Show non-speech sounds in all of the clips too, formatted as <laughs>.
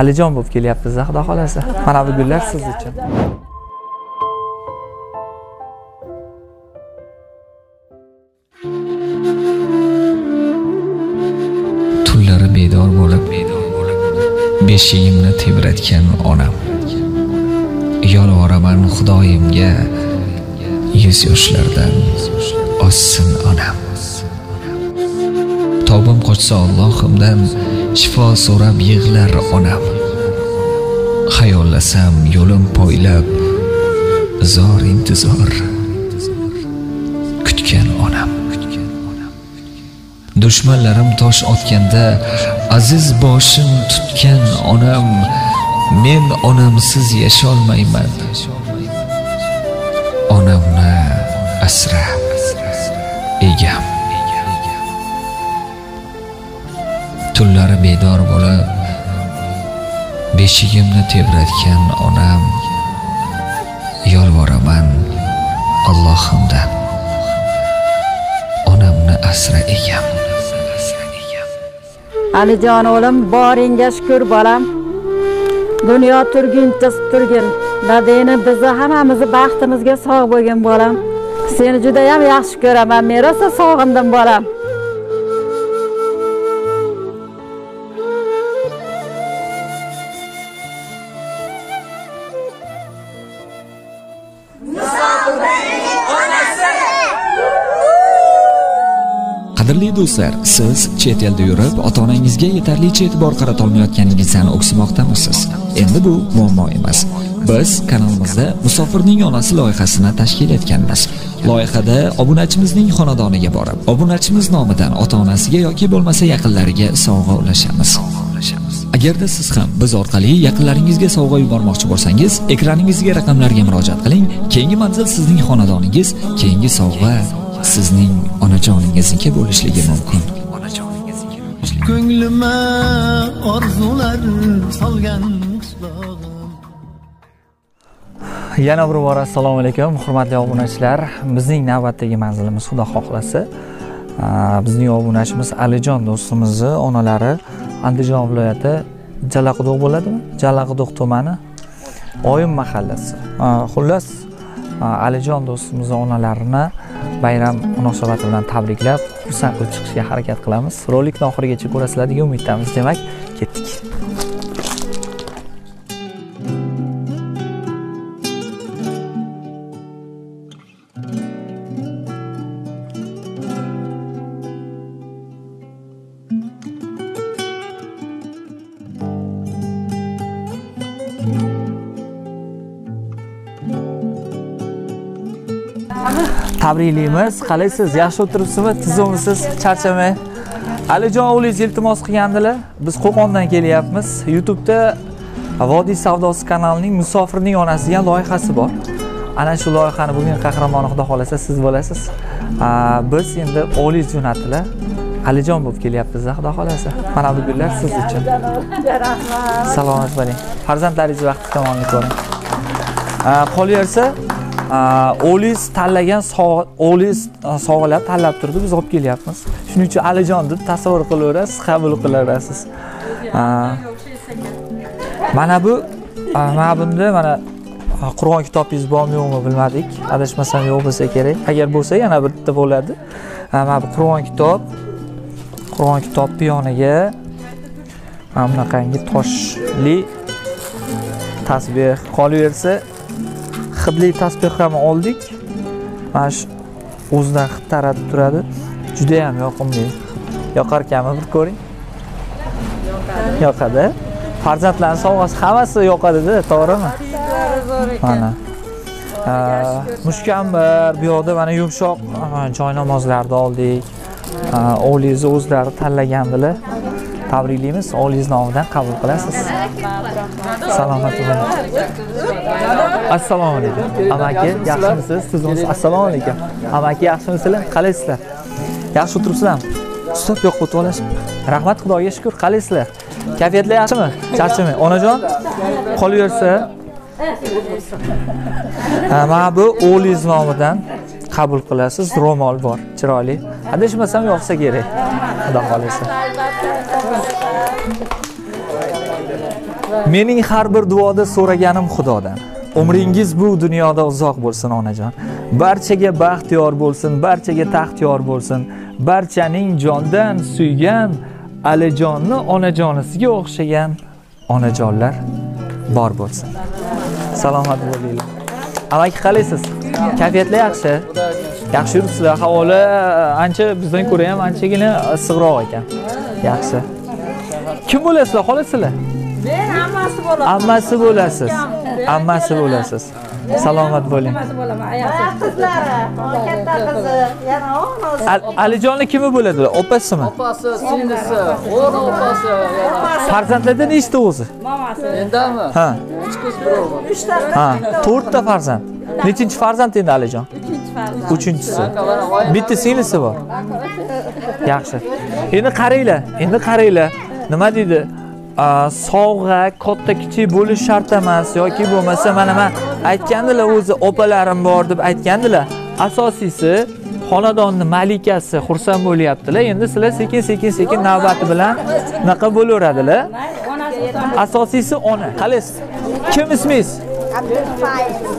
alijon bo'lib kelyapmiz xudo xohlasa. Mana bu gullar siz uchun. Tunlari bedor bo'lib beshigimni tebratgan onam. Yolvoraman xudoyimga yuz yoshlardan ossin onam. Tobim qochsa Allohimdan shifo so'rab yig'lar onam. Xayollasam yo'lim poylab zor intizor. Kutgan onam. Dushmanlarim tosh otganda aziz boshim tutgan onam men onamsiz yasholmayman. Onamni asra egam. Tunlari bedor bo'lib beshigimni tebratgan onam yolvoraman Allohimdan onamni asra egam. Alijon o'g'lim boringga shukur bolam. Dunyo turguncha turgin. Nadeni bizni hammamizni baxtimizga sog' bo'lgin bolam. Seni judayam yaxshi ko'raman. Men rosa sog'indim bolam. Qadrli do'stlar, siz chet elda yurib, ota-onangizga yetarlicha e'tibor qaratolmayotganingizdan o'ksimoqdamisiz? Endi bu muammo emas. Biz kanalimizda Musofirning onasi loyihasini tashkil etganmiz. Loyihada obunachimizning xonadoniga borib, obunachimiz nomidan ota-onasiga yoki bo'lmasa yaqinlariga sovg'a ulashamiz. Agarda siz ham biz orqali yaqinlaringizga sovg'a yubormoqchi bo'lsangiz, ekraningizga raqamlarga murojaat qiling. Keyingi manzil sizning xonadoningiz, keyingi sovg'a sizning onajoningizniki bo'lishligi mumkin. ko'nglima orzular solgan yana bir bora assalomu alaykum hurmatli obunachilar. Bizning navbatdagi manzilimiz xudo xohlasa. Bizning obunachimiz alijon do'stimizni onalari andijon viloyati jalaquduq bo'ladimi? Jalaquduq tumani oyim mahallasi. Xullas alijon do'stimizni onalarini bayram munosabati bilan tabriklab xursand qilib chiqishga harakat qilamiz. Rolikni oxirigacha ko'rasizlar degan umiddamiz. Demak ketdik. Tabriklaymiz qalaysiz yaxshi o'tiribsizmi? Tuzukmisiz charchamang alijon o'g'lingiz iltimos qilgandilar. Biz qo'qondan kelyapmiz. Youtubeda vodiy savdosi kanalining musofirning onasi degan loyihasi bor. Ana shu loyihani bugun qahramoni xudo xohlasa siz bo'lasiz. Biz endi o'g'lingiz jo'natdilar. Alijon bo'lib kelyapmiz xudo xohlasa. Mana bu gullar siz uchun. Salomat bo'ling. Farzandlaringiz vaqti tomonini ko'ring. Qolaversa o'g'lingiz tanlagan o'g'lingiz aa, sovg'alar tanlab turdi biz olib kelyapmiz. Shuning uchun alijon deb tasavvur qilaverasiz qabul qilaverasiz. Mana bu mana bunda mana qur'on kitobingiz bormi yo'qmi bilmadik. Adashmasam yo'q bo'lsa kerak. Agar bo'lsa yana bitta bo'ladi mana bu qur'on kitob. Qur'on kitobni yoniga mana bunaqangi toshli tasbeh qolaversa hidli tasbeh ham oldik. Mana shu o'zidan hid taratib turadi. Judayam yoqimli. Yoqarkanmi bir ko'ring. Yoqadi. Farzandlarni sovg'asi hammasi yoqadida to'g'rimi? Mana. Mushkambir bu yoqda mana yumshoq aa, joynamozlarni oldik. O'g'lingizni o'zlari tanlagandilar tabriklaymiz o'g'lingiz nomidan qabul qilasiz. Salomat bo'ling assalomu alaykum. Amaki yaxshimisiz? Tuzimsiz assalomu alaykum. Amaki yaxshimisizlar qalaysizlar? Yaxshi o'tiribsizlarmi stop yo'q o'tib olasiz. Rahmat xudoga shukur. Qalaysizlar? Kayfiyatlar yaxshimi? Charchamang onajon? Qolaversa. Ha, mana bu o'g'lingiz nomidan qabul qilasiz. Ro'mol bor chiroyli. Adashmasam yoqsa kerak. Xudo xohlasa. Mening har bir duoda so'raganim xudodan. Umringiz bu dunyoda uzoq bo'lsin onajon. Barchaga baxt yor bo'lsin barchaga taxt yor bo'lsin. Barchaning jondan suygan alijonni onajonisiga o'xshagan onajonlar bor bo'lsin. Salomat bo'linglar. Amaki qalaysiz? Kayfiyatlar yaxshi? Yaxshi yuribsizlar havola ancha bizdan ko'ra ham anchagina issiqroq ekan. Yaxshi. Kim bo'lasizlar? Xola sizlar Men ammasi bo'laman. ammasi bo'lasiz. Ammasi bo'lasiz. Salomat bo'ling. Bo'laman. Ayasi qizlari, katta qizi, yana alijonni kimi bo'ladi opasimi? Opasi singlisi o'g'li opasi yana. Farzandlarda nechta o'zi? Mamasi. endami? Ha. Uch qiz bir o'g'il Uchta ha to'rtta farzand. Nechinchi farzand endi alijon farzand. uchinchisi. Bitta singlisi bor. <laughs> Yaxshi. Endi qaranglar endi qaranglar. Nima deydi? Sovg'a katta kichik bo'lish shart emas yoki bo'lmasa mana man aytgandilar o'zi opalarim bor deb aytgandilar. Asosiysi xonadonni malikasi xursand bo'lyaptilar. Endi sizlar sekin sekin sekin navbati bilan naqa bo'laveradilar. Asosiysi ona. Qalaysiz kim ismingiz?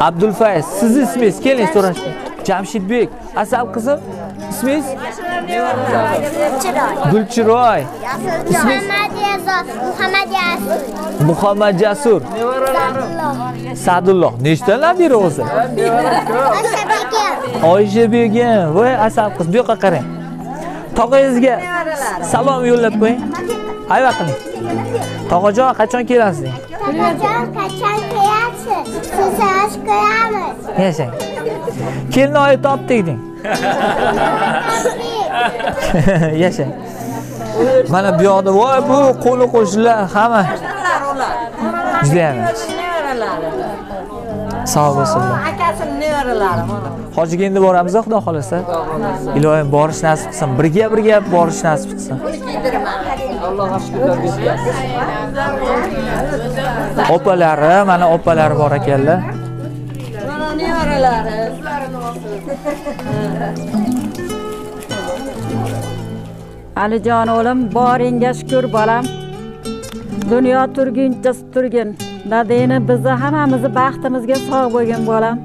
Abdulfayz sizni ismingiz? Keling so'rashdi jamshidbek. Asal qizim ismingiz? Gulchiroy. Muhammad jasur sadulloh. Nechta nabira o'zi? Oysha begim voy asal qiz. Bu yoqqa qarang. Tog'angizga salom yo'llab qo'ying. Ayva qiling tog'ajon qachon kelasiz Takajon qachon kelyapsiz? Sizni ko'ramiz. yashang kelin oyi topdik deng <laughs> yashang mana bu yoqda voy bu qo'ni qo'shnilar hamma. Judayam yaxshi sog' bo'lsinlar akasini nevaralari. Mana. hojiga endi boramiz xudo xohlasa. Iloyim borish nasib qilsin. Birga birga borish nasib qilsin. Allohga shukrlar bersin opalari mana opalari bor ekanlar Mana nevaralari. <laughs> alijon o'g'lim boringga shukur bolam. Dunyo turguncha turgin. Dadangni bizni hammamizni baxtimizga sog' bo'lgin bolam.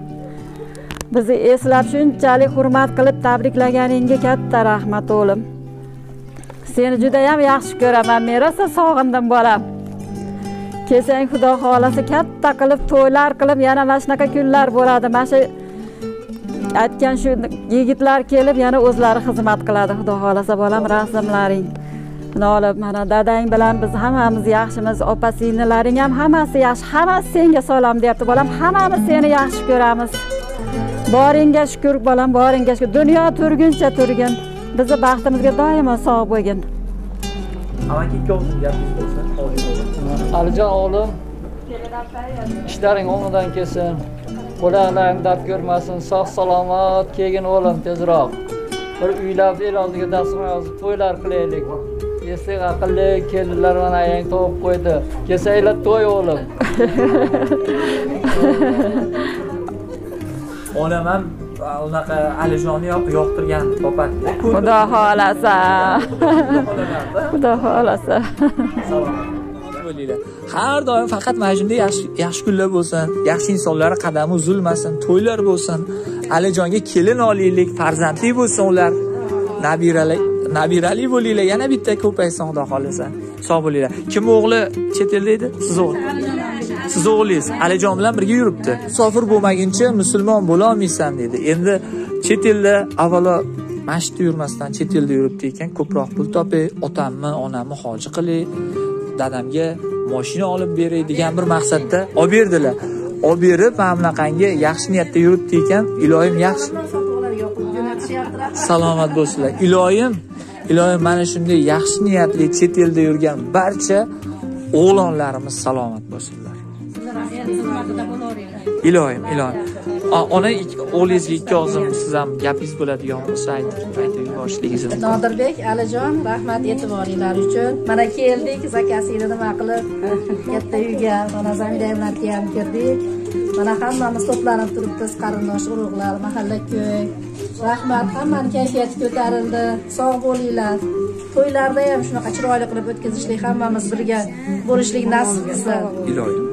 Bizni eslab shunchalik hurmat qilib tabriklaganingga katta rahmat o'g'lim seni judayam yaxshi ko'raman. Men rosa sog'indim bolam. Kelsang xudo xohlasa katta qilib to'ylar qilib yana mana shunaqa kunlar bo'ladi. Mana shu aytgan shu yigitlar kelib yana o'zlari xizmat qiladi. Xudo xohlasa bolam rasmlaring olib mana dadang bilan biz hammamiz yaxshimiz. Opa singillaring ham hammasi yaxshi. Hammasi senga salom deyapti bolam. Hammamiz seni yaxshi ko'ramiz. Boringga shukur bolam boringga shukur. Dunyo turguncha turgin. Bizni baxtimizga doimo sog' bo'lgin. Amaki ikkovimizni gapimiz bo'lsa alijon o'g'lim ishlaring o'ng'idan kelsin. Qo'laqlaring dard ko'rmasin. Sog' salomat kelgin o'g'lim tezroq. Bir uylab el oldiga dasturxon yozib to'ylar qilaylik. Eslik aqlli kelinlar mana ayang topib qo'ydi. Kelsanglar to'y o'g'lim. <laughs> Onam ham unaqa alijonni yoq- yoqtirgan topadi xudo xohlasa. Xudo xohlasa deydi. Har doim faqat mana shunday yaxshi yaxshi kunlar bo'lsin yaxshi insonlar qadami uzilmasin to'ylar bo'lsin alijonga kelin olaylik farzandli bo'lsin ular nabirali nabirali bo'linglar. Yana bitta ko'paysin xudo xohlasa. Sog' bo'linglar. Kim o'g'li chet elda edi? Siz o'g'li. Siz o'g'lingiz alijon bilan birga yuribdi. Musofir bo'lmaguncha musulmon bo'lolmaysan dedi. Endi chet elda avvalo masjidda yurmasdan chet elda yuribdi ekan. Ko'proq pul topay otamni onamni hoji qilay. Dadamga moshina olib beray degan bir maqsadda olib berdilar. Olib berib mana bunaqangi yaxshi niyatda yuribdi ekan iloyim yaxshi. Salomat bo'lsinlar. Iloyim iloyim mana shunday yaxshi niyatli chet elda yurgan barcha o'g'lonlarimiz salomat bo'lsinlar. Iloyim iloyim ona o'g'lingizga ikki og'zim siz ham gapingiz bo'ladigan bo'lsa aytib aytib yuborishligingiz mumkin. Nodirbek Alijon rahmat e'tiboringlar uchun. Mana keldik zakasini nima qilib? Katta uyga mana Zamiray bilan ham kirdik. Mana hammamiz to'planib turibmiz qarindosh urug'lar mahalla ko'y. Rahmat hammani kayfiyati ko'tarildi. Sog' bo'linglar. To'ylarda ham shunaqa chiroyli qilib o'tkazishlik hammamiz birga bo'lishlik nasib qilsin iloyim.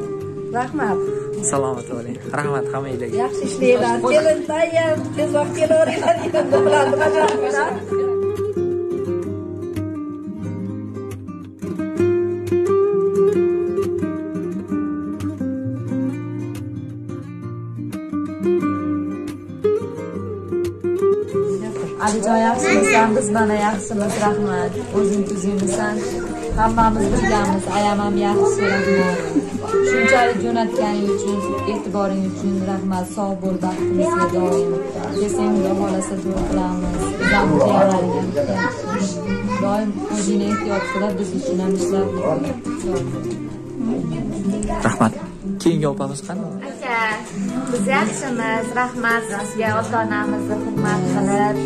Rahmat salomat bo'ling. Rahmat hammanglarga yaxshi ishlanglar kelin tayyor tezroq kelaveringlar endi bilan bajaribman alijon yaxshimisan biz mana yaxshimiz. Rahmat. O'zing tuzingmisan hammamiz birgamiz. Ayam ham yaxshi. rahmat shunchalik jo'natganing uchun e'tiboring uchun rahmat sog' bo'l baxtimizga doim desang xudo xohlasa duo qilamiz. Doim o'zingni ehtiyot qilib biz uchun ham ishlab rahmat. Keyingi opamiz qani? Aka biz yaxshimiz. Rahmat sizga ota onamizni hurmat qilib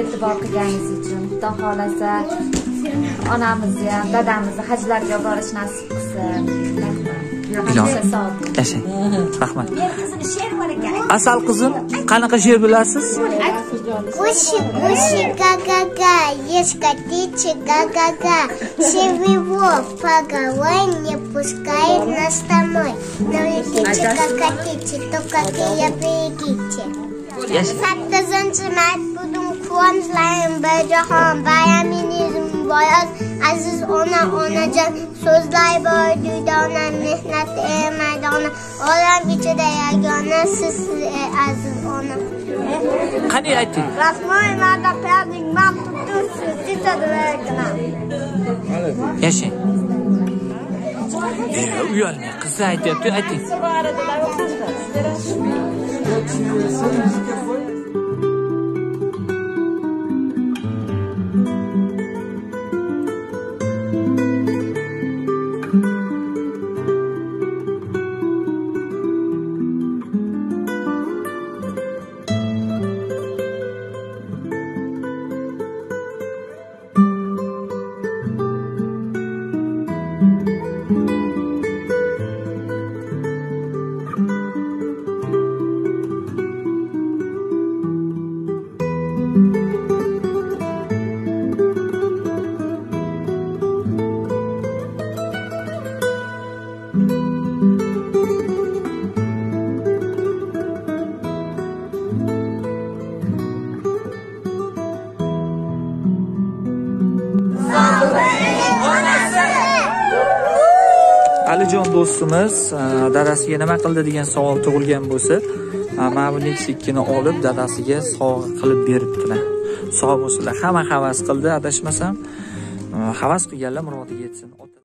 e'tibor qilganingiz uchun. Xudo xohlasa onamizni ham dadamizni hajlarga borish nasib qilsin. Rahmat yashang. <laughs> Rahmat. Asal qizim qanaqa she'r bilasiz Гуси, гуси, га-га-га, ешь котичи, га-га-га. Его поговой не пускает нас домой. Но летите, как хотите, только я берегите. mart bugun quvonchlayim bir jahon bayamingiz muborak aziz ona Sözler böldüğü dönem mihnet eğmedi ona. Olan gücü de yegane siz aziz ona. Qanday ayting rasmiy madaqlaring man yashang uyalmang qizlar aytyapti ayting alijon do'stimiz e, dadasiga nima qildi degan savol tug'ilgan bo'lsa e, mana bu nexikkini olib dadasiga sovg'a qilib beribdilar sog' bo'lsinlar. Hamma havas qildi adashmasam e, havas qilganlar murodiga yetsin.